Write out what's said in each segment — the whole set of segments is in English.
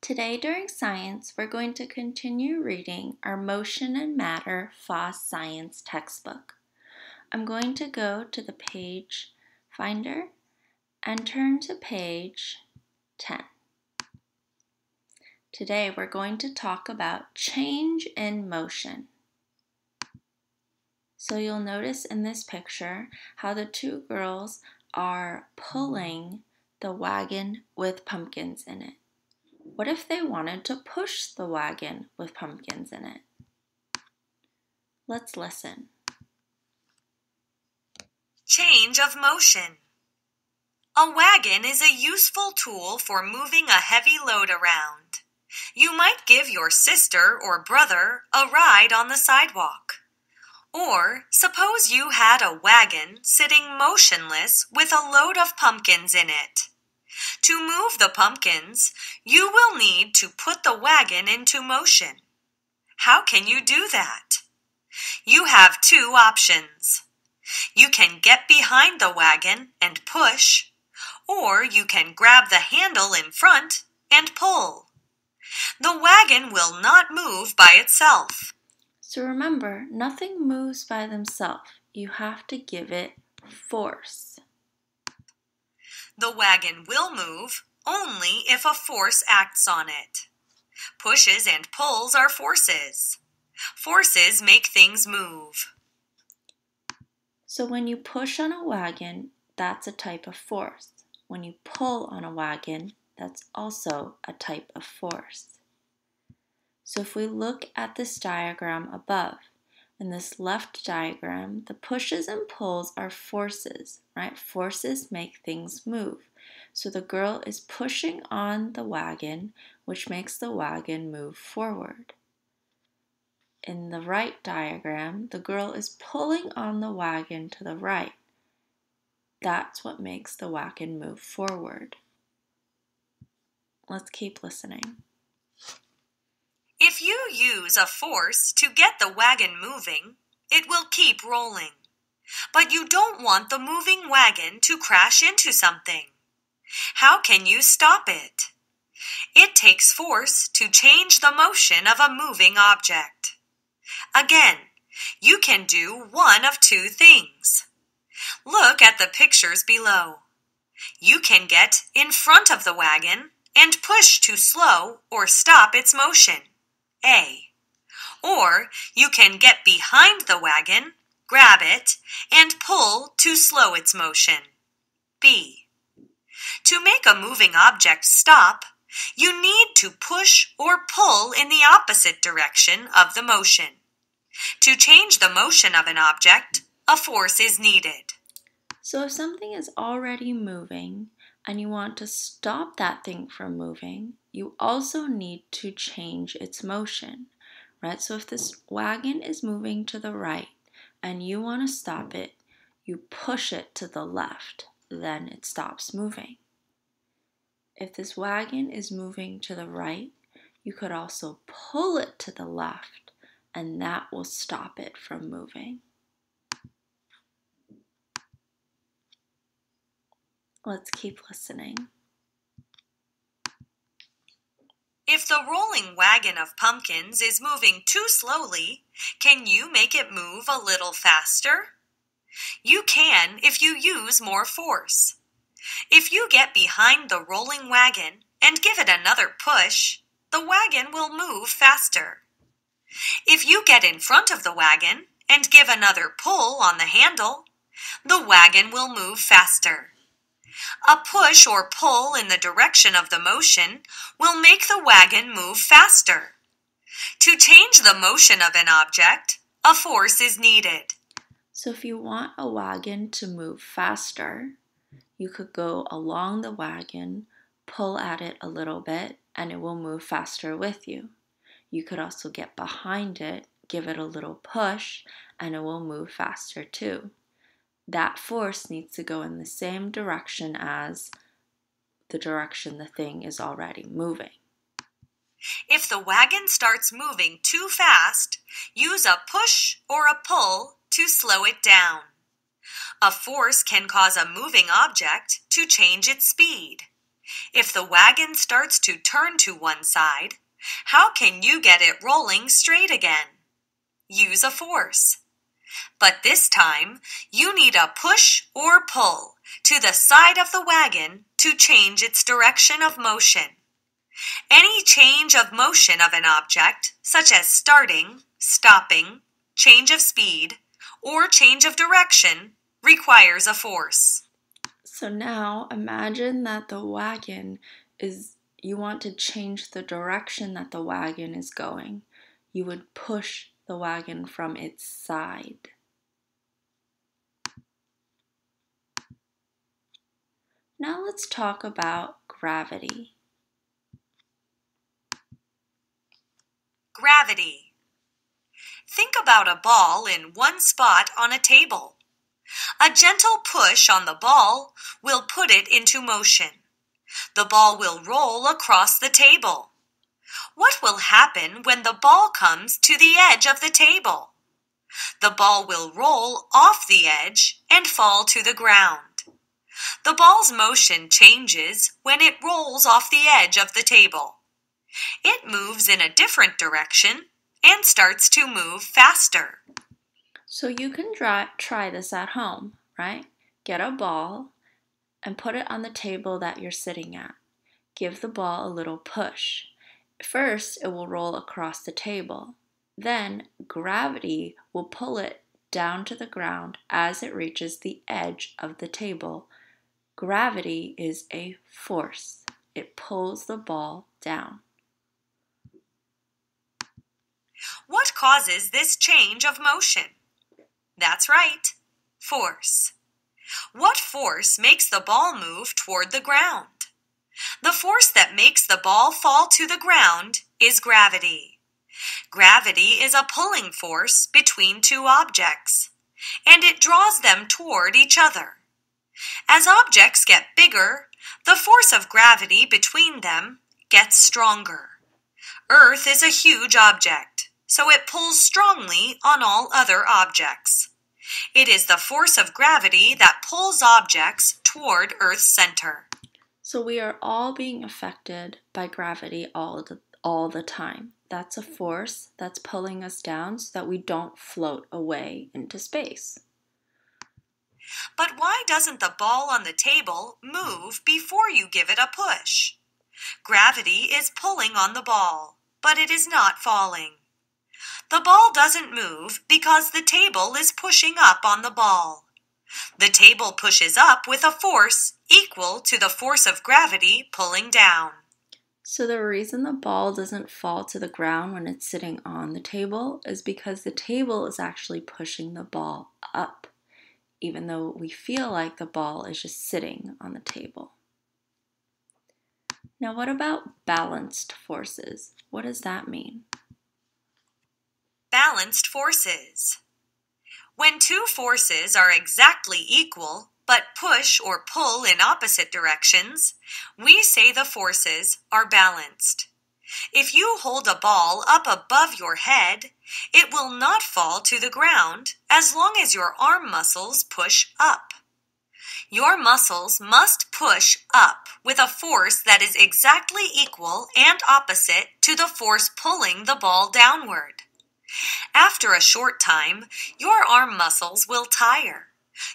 Today during science, we're going to continue reading our Motion and Matter FOSS Science textbook. I'm going to go to the page finder and turn to page 10. Today we're going to talk about change in motion. So you'll notice in this picture how the two girls are pulling the wagon with pumpkins in it. What if they wanted to push the wagon with pumpkins in it? Let's listen. Change of motion. A wagon is a useful tool for moving a heavy load around. You might give your sister or brother a ride on the sidewalk. Or suppose you had a wagon sitting motionless with a load of pumpkins in it. To move the pumpkins, you will need to put the wagon into motion. How can you do that? You have two options. You can get behind the wagon and push, or you can grab the handle in front and pull. The wagon will not move by itself. So remember, nothing moves by themselves. You have to give it force. The wagon will move only if a force acts on it. Pushes and pulls are forces. Forces make things move. So when you push on a wagon, that's a type of force. When you pull on a wagon, that's also a type of force. So if we look at this diagram above, in this left diagram, the pushes and pulls are forces, right? Forces make things move. So the girl is pushing on the wagon, which makes the wagon move forward. In the right diagram, the girl is pulling on the wagon to the right. That's what makes the wagon move forward. Let's keep listening. If you use a force to get the wagon moving, it will keep rolling. But you don't want the moving wagon to crash into something. How can you stop it? It takes force to change the motion of a moving object. Again, you can do one of two things. Look at the pictures below. You can get in front of the wagon and push to slow or stop its motion. A. Or you can get behind the wagon, grab it, and pull to slow its motion. B. To make a moving object stop, you need to push or pull in the opposite direction of the motion. To change the motion of an object, a force is needed. So if something is already moving and you want to stop that thing from moving, you also need to change its motion, right? So if this wagon is moving to the right and you want to stop it, you push it to the left, then it stops moving. If this wagon is moving to the right, you could also pull it to the left, and that will stop it from moving. Let's keep listening. If the rolling wagon of pumpkins is moving too slowly, can you make it move a little faster? You can if you use more force. If you get behind the rolling wagon and give it another push, the wagon will move faster. If you get in front of the wagon and give another pull on the handle, the wagon will move faster. A push or pull in the direction of the motion will make the wagon move faster. To change the motion of an object, a force is needed. So if you want a wagon to move faster, you could go along the wagon, pull at it a little bit, and it will move faster with you. You could also get behind it, give it a little push, and it will move faster too that force needs to go in the same direction as the direction the thing is already moving. If the wagon starts moving too fast, use a push or a pull to slow it down. A force can cause a moving object to change its speed. If the wagon starts to turn to one side, how can you get it rolling straight again? Use a force. But this time, you need a push or pull to the side of the wagon to change its direction of motion. Any change of motion of an object, such as starting, stopping, change of speed, or change of direction, requires a force. So now imagine that the wagon is, you want to change the direction that the wagon is going. You would push the wagon from its side. Now let's talk about gravity. Gravity. Think about a ball in one spot on a table. A gentle push on the ball will put it into motion. The ball will roll across the table. What will happen when the ball comes to the edge of the table? The ball will roll off the edge and fall to the ground. The ball's motion changes when it rolls off the edge of the table. It moves in a different direction and starts to move faster. So you can try, try this at home, right? Get a ball and put it on the table that you're sitting at. Give the ball a little push. First, it will roll across the table. Then, gravity will pull it down to the ground as it reaches the edge of the table Gravity is a force. It pulls the ball down. What causes this change of motion? That's right, force. What force makes the ball move toward the ground? The force that makes the ball fall to the ground is gravity. Gravity is a pulling force between two objects, and it draws them toward each other. As objects get bigger, the force of gravity between them gets stronger. Earth is a huge object, so it pulls strongly on all other objects. It is the force of gravity that pulls objects toward Earth's center. So we are all being affected by gravity all the, all the time. That's a force that's pulling us down so that we don't float away into space. But why doesn't the ball on the table move before you give it a push? Gravity is pulling on the ball, but it is not falling. The ball doesn't move because the table is pushing up on the ball. The table pushes up with a force equal to the force of gravity pulling down. So, the reason the ball doesn't fall to the ground when it's sitting on the table is because the table is actually pushing the ball up even though we feel like the ball is just sitting on the table. Now, what about balanced forces? What does that mean? Balanced forces. When two forces are exactly equal but push or pull in opposite directions, we say the forces are balanced. If you hold a ball up above your head, it will not fall to the ground as long as your arm muscles push up. Your muscles must push up with a force that is exactly equal and opposite to the force pulling the ball downward. After a short time, your arm muscles will tire.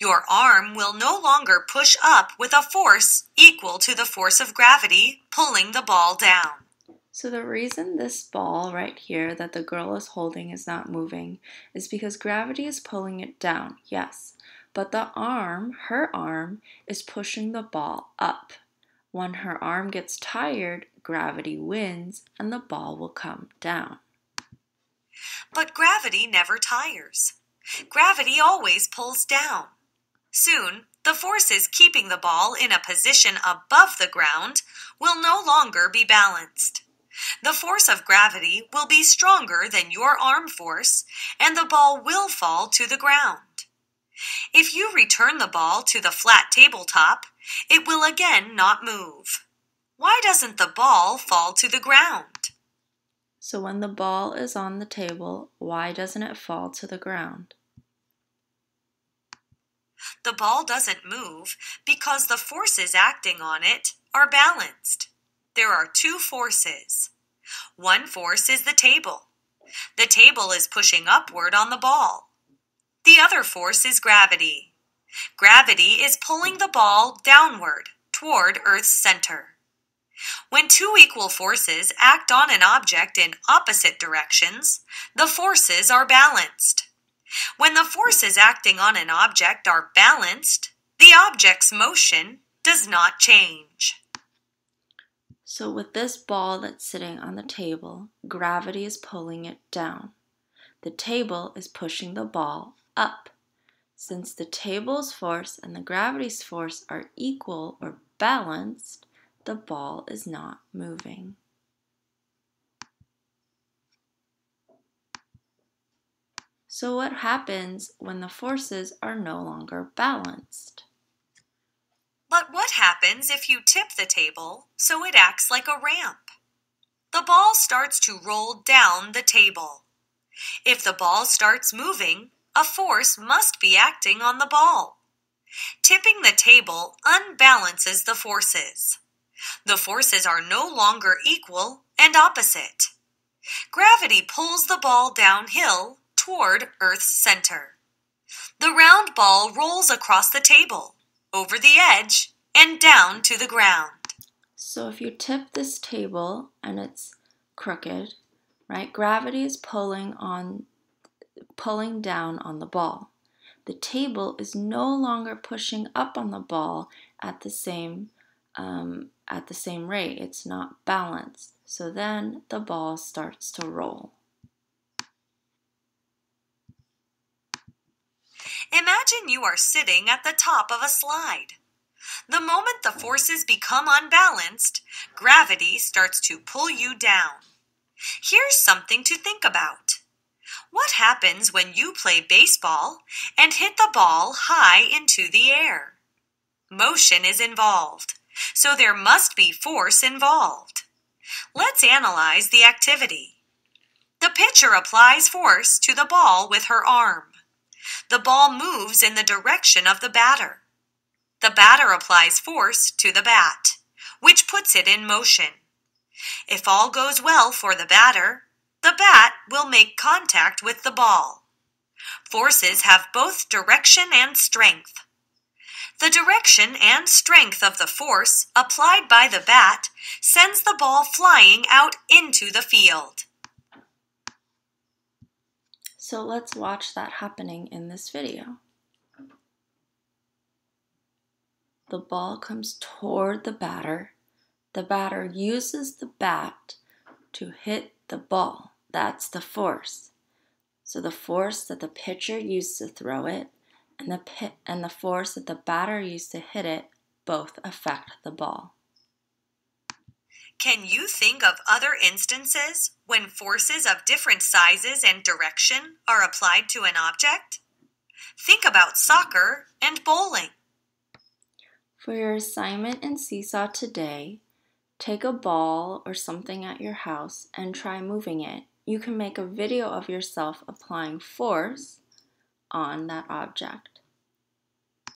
Your arm will no longer push up with a force equal to the force of gravity pulling the ball down. So the reason this ball right here that the girl is holding is not moving is because gravity is pulling it down, yes. But the arm, her arm, is pushing the ball up. When her arm gets tired, gravity wins and the ball will come down. But gravity never tires. Gravity always pulls down. Soon, the forces keeping the ball in a position above the ground will no longer be balanced. The force of gravity will be stronger than your arm force, and the ball will fall to the ground. If you return the ball to the flat tabletop, it will again not move. Why doesn't the ball fall to the ground? So when the ball is on the table, why doesn't it fall to the ground? The ball doesn't move because the forces acting on it are balanced. There are two forces. One force is the table. The table is pushing upward on the ball. The other force is gravity. Gravity is pulling the ball downward toward Earth's center. When two equal forces act on an object in opposite directions, the forces are balanced. When the forces acting on an object are balanced, the object's motion does not change. So, with this ball that's sitting on the table, gravity is pulling it down. The table is pushing the ball up. Since the table's force and the gravity's force are equal or balanced, the ball is not moving. So what happens when the forces are no longer balanced? But what happens if you tip the table so it acts like a ramp? The ball starts to roll down the table. If the ball starts moving, a force must be acting on the ball. Tipping the table unbalances the forces. The forces are no longer equal and opposite. Gravity pulls the ball downhill toward Earth's center. The round ball rolls across the table, over the edge, and down to the ground. So if you tip this table and it's crooked, right? Gravity is pulling on pulling down on the ball. The table is no longer pushing up on the ball at the same um, at the same rate. It's not balanced. So then the ball starts to roll. Imagine you are sitting at the top of a slide. The moment the forces become unbalanced, gravity starts to pull you down. Here's something to think about. What happens when you play baseball and hit the ball high into the air? Motion is involved so there must be force involved. Let's analyze the activity. The pitcher applies force to the ball with her arm. The ball moves in the direction of the batter. The batter applies force to the bat, which puts it in motion. If all goes well for the batter, the bat will make contact with the ball. Forces have both direction and strength. The direction and strength of the force applied by the bat sends the ball flying out into the field. So let's watch that happening in this video. The ball comes toward the batter. The batter uses the bat to hit the ball. That's the force. So the force that the pitcher used to throw it and the pit and the force that the batter used to hit it both affect the ball. Can you think of other instances when forces of different sizes and direction are applied to an object? Think about soccer and bowling. For your assignment in Seesaw today, take a ball or something at your house and try moving it. You can make a video of yourself applying force on that object.